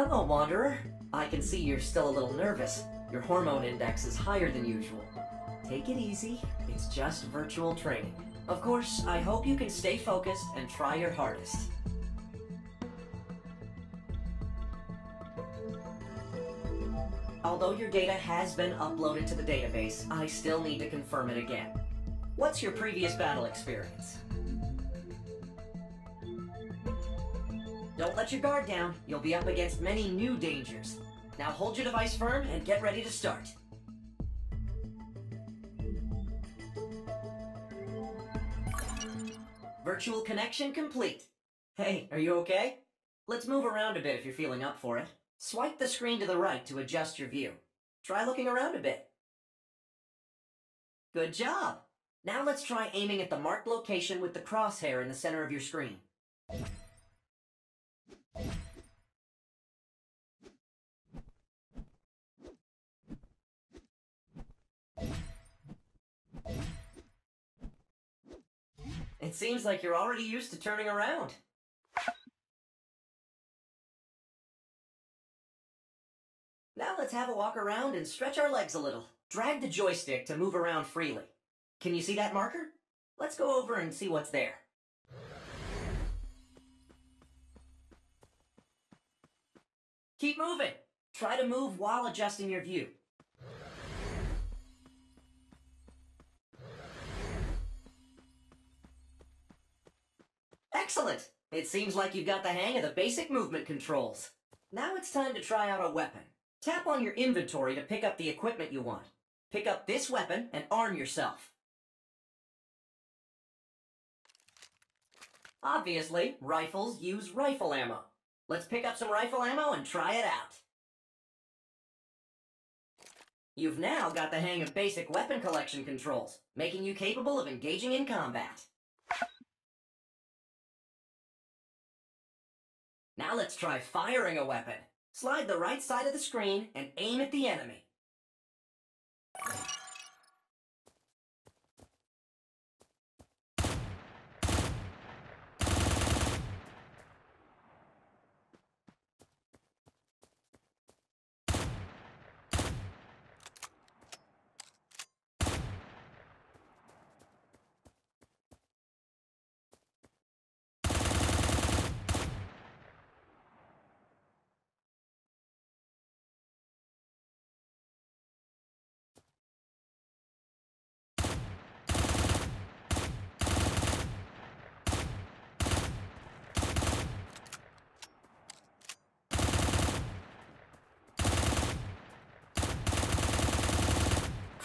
Hello, Wanderer. I can see you're still a little nervous. Your hormone index is higher than usual. Take it easy. It's just virtual training. Of course, I hope you can stay focused and try your hardest. Although your data has been uploaded to the database, I still need to confirm it again. What's your previous battle experience? Don't let your guard down. You'll be up against many new dangers. Now hold your device firm and get ready to start. Virtual connection complete. Hey, are you okay? Let's move around a bit if you're feeling up for it. Swipe the screen to the right to adjust your view. Try looking around a bit. Good job! Now let's try aiming at the marked location with the crosshair in the center of your screen. It seems like you're already used to turning around. Now let's have a walk around and stretch our legs a little. Drag the joystick to move around freely. Can you see that marker? Let's go over and see what's there. Keep moving. Try to move while adjusting your view. Excellent! It seems like you've got the hang of the basic movement controls. Now it's time to try out a weapon. Tap on your inventory to pick up the equipment you want. Pick up this weapon and arm yourself. Obviously, rifles use rifle ammo. Let's pick up some rifle ammo and try it out. You've now got the hang of basic weapon collection controls, making you capable of engaging in combat. Now let's try firing a weapon. Slide the right side of the screen and aim at the enemy.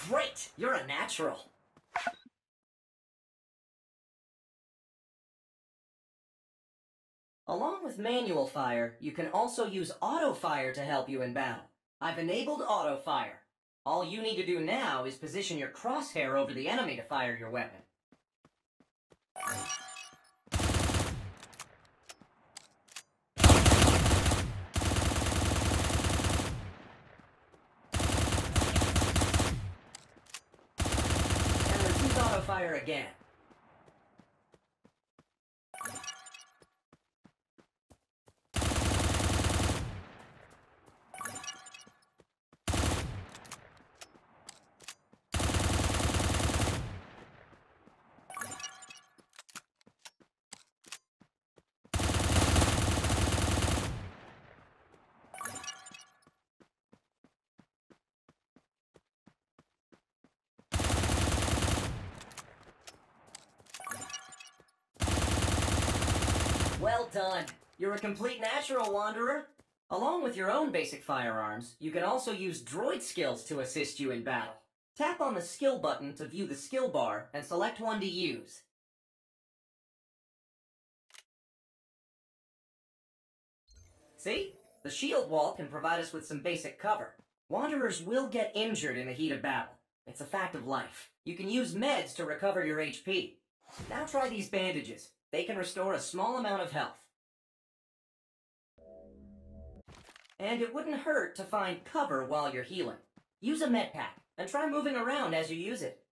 Great! You're a natural. Along with manual fire, you can also use auto fire to help you in battle. I've enabled auto fire. All you need to do now is position your crosshair over the enemy to fire your weapon. And repeat auto fire again. Well done. You're a complete natural, Wanderer. Along with your own basic firearms, you can also use droid skills to assist you in battle. Tap on the skill button to view the skill bar and select one to use. See? The shield wall can provide us with some basic cover. Wanderers will get injured in the heat of battle. It's a fact of life. You can use meds to recover your HP. Now try these bandages. They can restore a small amount of health. And it wouldn't hurt to find cover while you're healing. Use a med pack, and try moving around as you use it.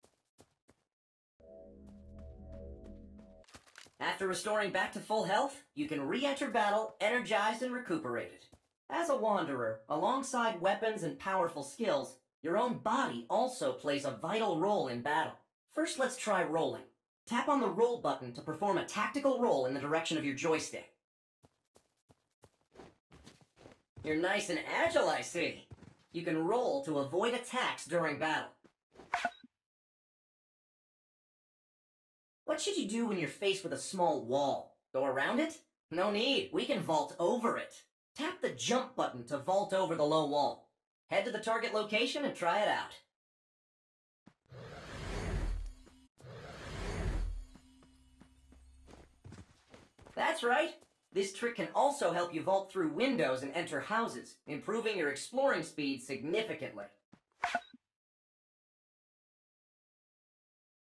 After restoring back to full health, you can re-enter battle energized and recuperated. As a wanderer, alongside weapons and powerful skills, your own body also plays a vital role in battle. First, let's try rolling. Tap on the roll button to perform a tactical roll in the direction of your joystick. You're nice and agile, I see. You can roll to avoid attacks during battle. What should you do when you're faced with a small wall? Go around it? No need, we can vault over it. Tap the jump button to vault over the low wall. Head to the target location and try it out. That's right. This trick can also help you vault through windows and enter houses, improving your exploring speed significantly.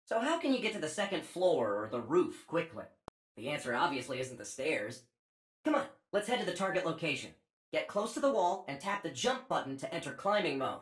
So how can you get to the second floor or the roof quickly? The answer obviously isn't the stairs. Come on, let's head to the target location. Get close to the wall and tap the jump button to enter climbing mode.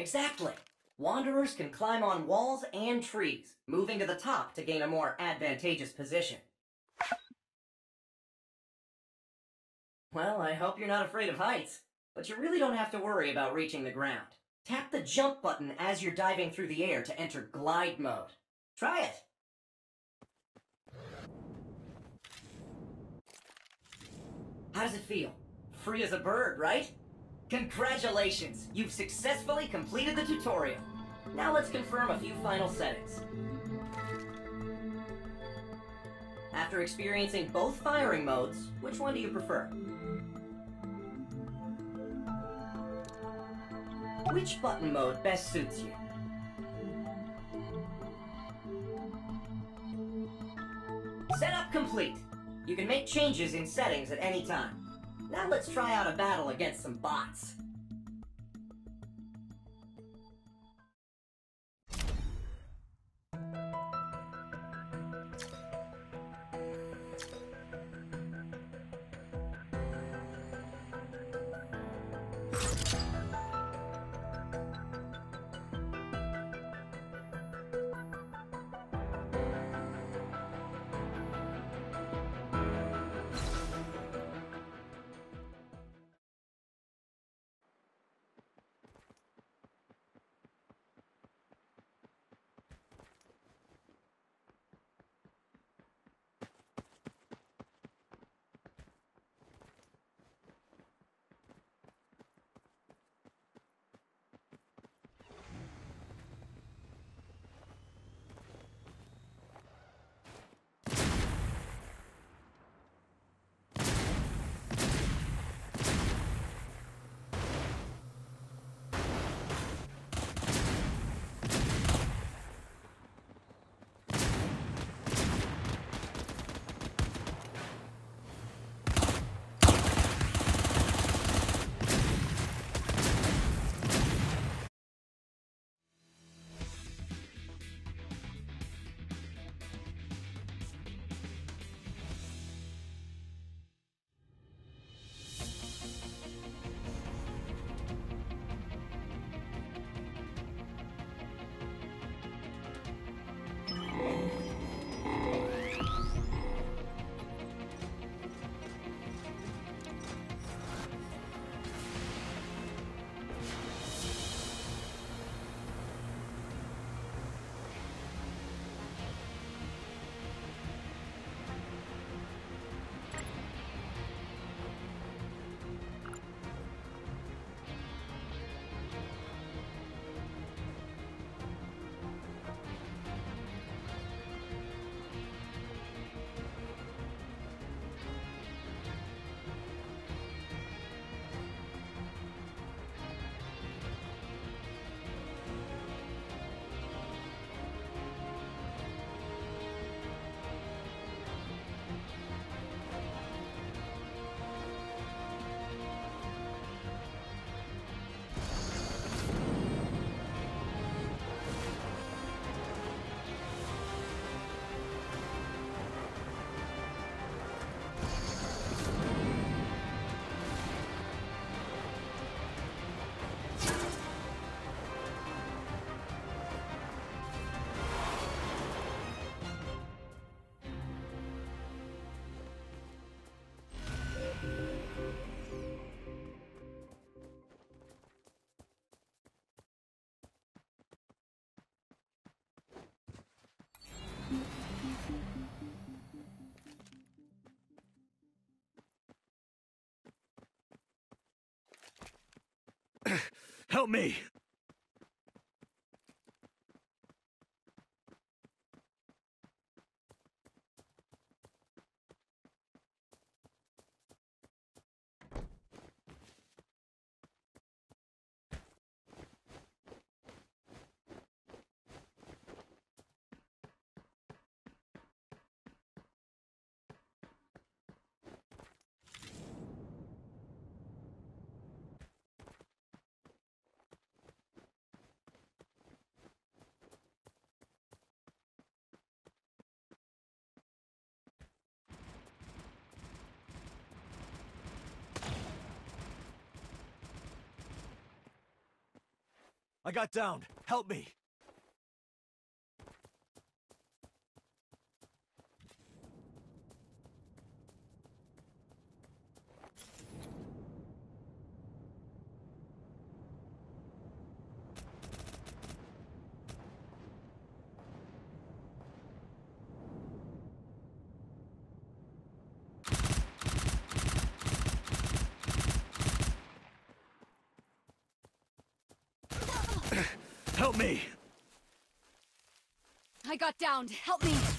Exactly. Wanderers can climb on walls and trees, moving to the top to gain a more advantageous position. Well, I hope you're not afraid of heights, but you really don't have to worry about reaching the ground. Tap the jump button as you're diving through the air to enter glide mode. Try it! How does it feel? Free as a bird, right? Congratulations! You've successfully completed the tutorial. Now let's confirm a few final settings. After experiencing both firing modes, which one do you prefer? Which button mode best suits you? Setup complete. You can make changes in settings at any time. Now let's try out a battle against some bots. Help me! I got downed. Help me. Help me! I got downed. Help me.